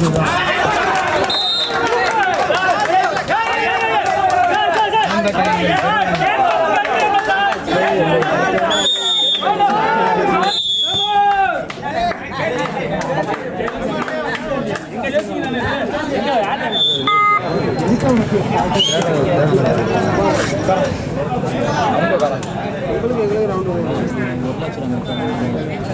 감사합니다.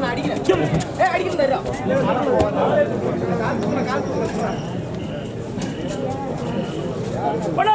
நான் அடிக்கிறேன் ஏ அடிக்கிறேன் தர்றா படு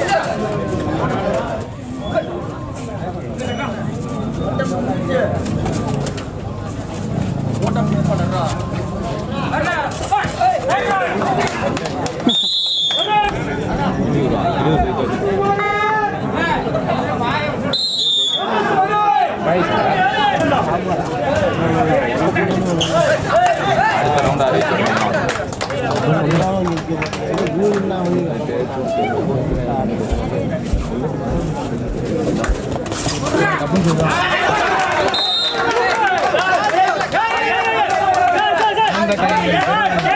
本当だ。何だかいいね。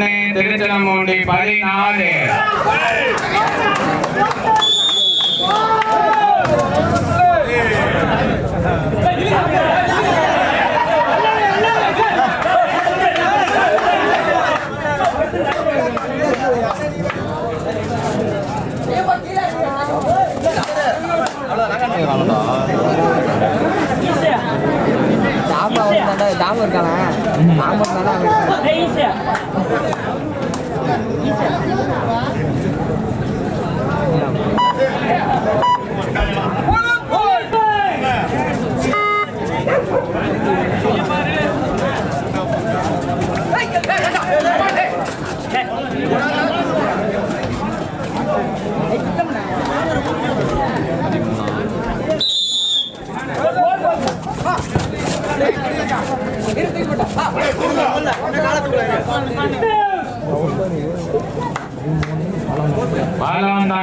ஒன்று திருச்செலமூண்டி பதினாலு 네, 남은 거나 남은 거나.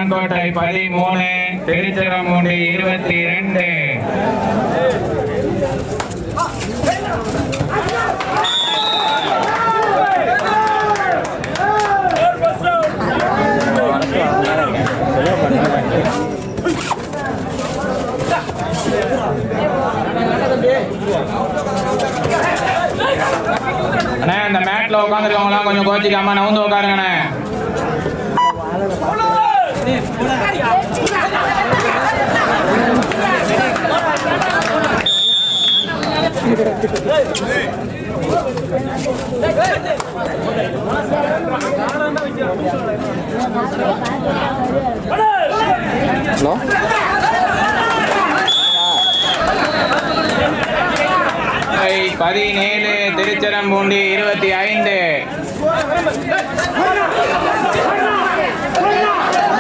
பட்டாங்கோட்டை பதிமூணு திருச்சிரமூண்டி இருபத்தி ரெண்டு. அண்ணா இந்த மேட்ல உட்காந்துருக்கவங்களாம் கொஞ்சம் கோச்சிக்காம நவுந்து உட்காருங்கண்ணே. ஹலோ பதினேழு திருச்சிரம்பூண்டி இருபத்தி ஐந்து.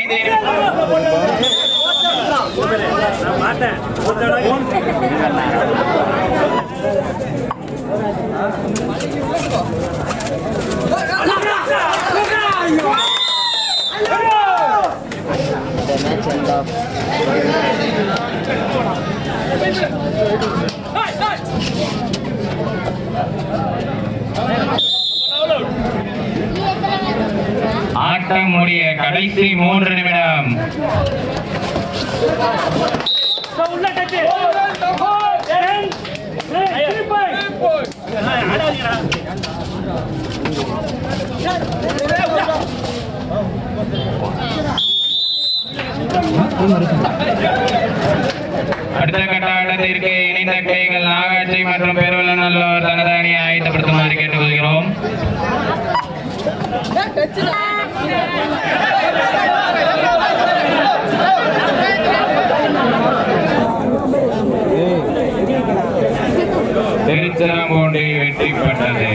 ಐದೇನು Hey, hey! ஆட்டம் முடிய கடைசி மூன்று நிமிடம். அடுத்த கட்ட ஆட்டத்திற்கு இணைந்த கைகள் நாகாட்சி மற்றும் பேரவல்லநல்லூர் தனது தனதானியை ஆயத்தப்படுத்துமாறு கேட்டுக்கொள்கிறோம். திருச்சிராமோடி வெற்றி பெற்றது